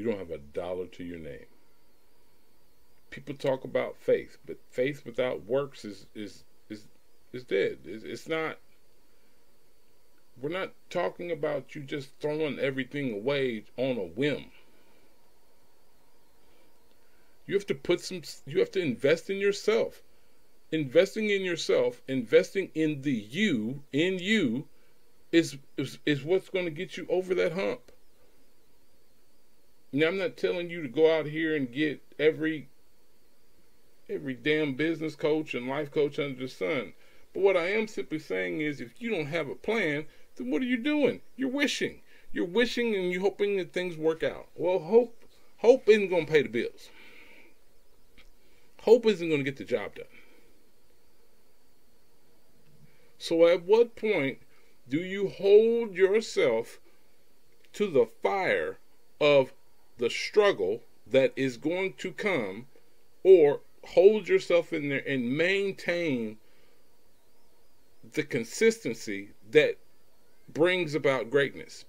you don't have a dollar to your name. People talk about faith, but faith without works is is is is dead. It's, it's not. We're not talking about you just throwing everything away on a whim. You have to put some. You have to invest in yourself. Investing in yourself, investing in the you, in you, is is, is what's going to get you over that hump. Now, I'm not telling you to go out here and get every every damn business coach and life coach under the sun. But what I am simply saying is if you don't have a plan, then what are you doing? You're wishing. You're wishing and you're hoping that things work out. Well, hope hope isn't going to pay the bills. Hope isn't going to get the job done. So at what point do you hold yourself to the fire of the struggle that is going to come or hold yourself in there and maintain the consistency that brings about greatness